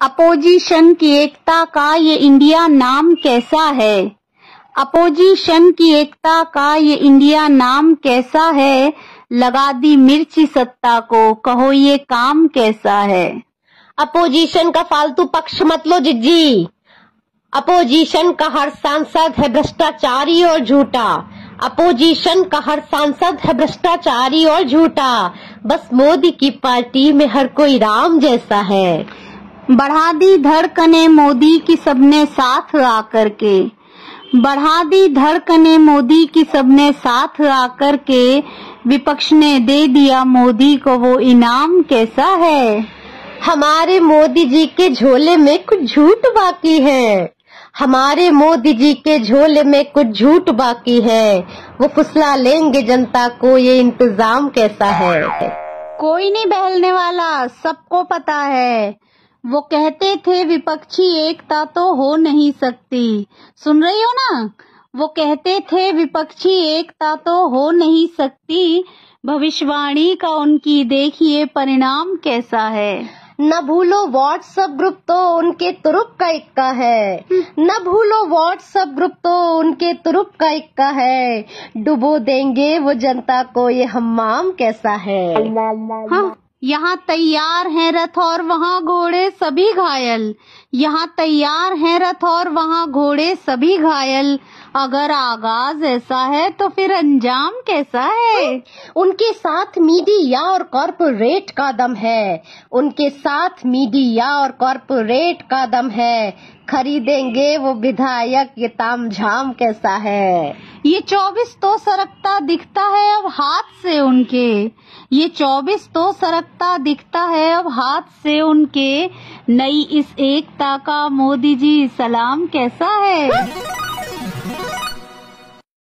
Opposition की एकता का ये इंडिया नाम कैसा है? अपोजिशन की एकता का ये इंडिया नाम कैसा है? लगा दी मिर्ची सत्ता को, कहो ये काम कैसा है? अपोजिशन का फालतू पक्ष मत लो, जिज्जी। अपोजिशन का हर सांसद है भ्रष्टाचारी और झूठा। अपोजिशन का हर सांसद है भ्रष्टाचारी और झूठा। बस मोदी की पार्टी में हर कोई राम जैसा है। बढ़ा दी धड़कने मोदी की सबने साथ आकर के। बढ़ा दी धड़कने मोदी की सबने साथ आकर के विपक्ष ने दे दिया मोदी को वो इनाम कैसा है? हमारे मोदी जी के झोले में कुछ झूठ बाकी है। हमारे मोदी जी के झोले में कुछ झूठ बाकी है। वो फुसला लेंगे जनता को ये इंतज़ाम कैसा है? कोई नहीं बहलने वाला सबको पता है। वो कहते थे विपक्षी एकता तो हो नहीं सकती। सुन रही हो ना? वो कहते थे विपक्षी एकता तो हो नहीं सकती। भविष्यवाणी का उनकी देखिए परिणाम कैसा है? न भूलो व्हाट्सएप ग्रुप तो उनके तुरुप का इक्का है। न भूलो व्हाट्सएप ग्रुप तो उनके तुरुप का इक्का है। डुबो देंगे वो जनता को ये हमाम कैसा है? हाँ। यहाँ तैयार हैं रथ और वहाँ घोड़े सभी घायल। यहाँ तैयार हैं रथ और वहाँ घोड़े सभी घायल। अगर आगाज़ ऐसा है तो फिर अंजाम कैसा है? उनके साथ मीडिया और कॉरपोरेट का दम है। उनके साथ मीडिया और कॉरपोरेट का दम है। खरीदेंगे वो विधायक ये ताम झाम कैसा है? ये चौबीस तो सरकता दिखता है अब हाथ से उनके। ये चौबीस तो सरकता दिखता है अब हाथ से उनके। नई इस एकता का मोदी जी सलाम कैसा है?